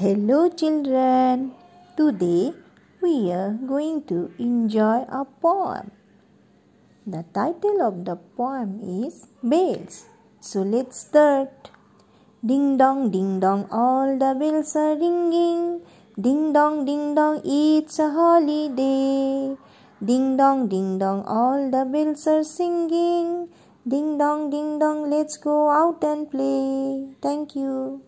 Hello children. Today we are going to enjoy a poem. The title of the poem is Bells. So let's start. Ding dong, ding dong, all the bells are ringing. Ding dong, ding dong, it's a holiday. Ding dong, ding dong, all the bells are singing. Ding dong, ding dong, let's go out and play. Thank you.